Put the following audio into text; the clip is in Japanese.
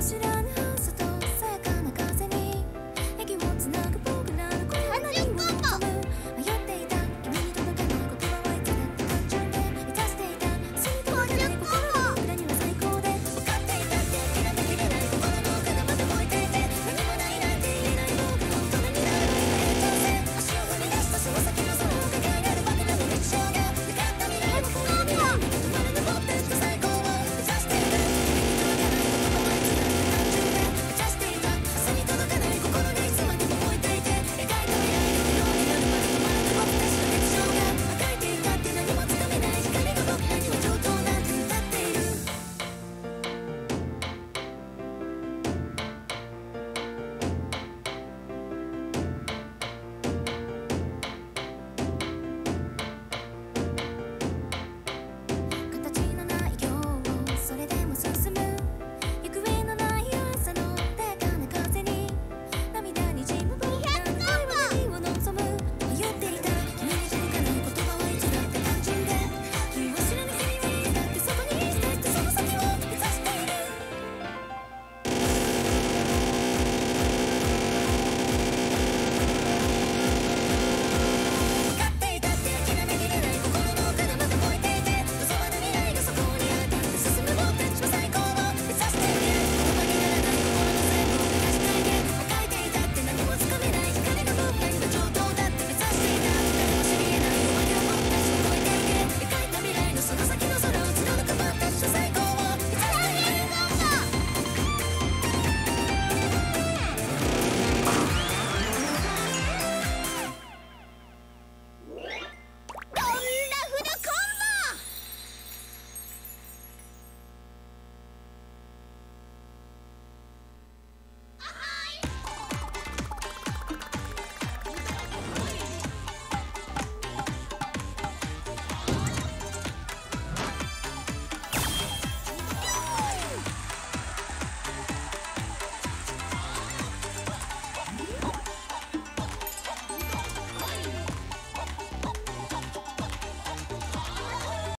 知らない